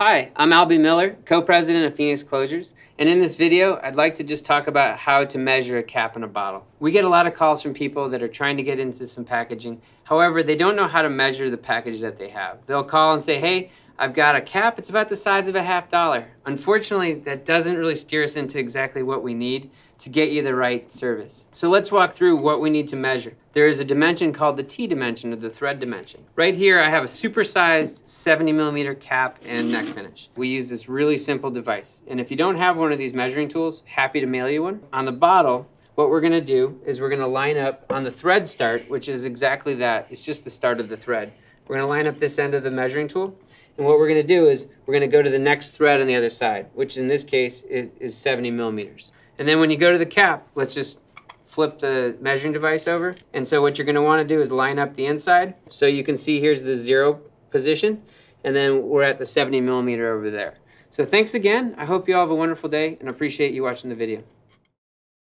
Hi, I'm Alby Miller, co-president of Phoenix Closures, and in this video, I'd like to just talk about how to measure a cap in a bottle. We get a lot of calls from people that are trying to get into some packaging. However, they don't know how to measure the package that they have. They'll call and say, hey, I've got a cap, it's about the size of a half dollar. Unfortunately, that doesn't really steer us into exactly what we need to get you the right service. So let's walk through what we need to measure. There is a dimension called the T dimension or the thread dimension. Right here, I have a supersized 70 millimeter cap and neck finish. We use this really simple device. And if you don't have one of these measuring tools, happy to mail you one. On the bottle, what we're gonna do is we're gonna line up on the thread start, which is exactly that. It's just the start of the thread. We're gonna line up this end of the measuring tool and what we're going to do is we're going to go to the next thread on the other side, which in this case is, is 70 millimeters. And then when you go to the cap, let's just flip the measuring device over. And so what you're going to want to do is line up the inside. So you can see here's the zero position. And then we're at the 70 millimeter over there. So thanks again. I hope you all have a wonderful day and appreciate you watching the video.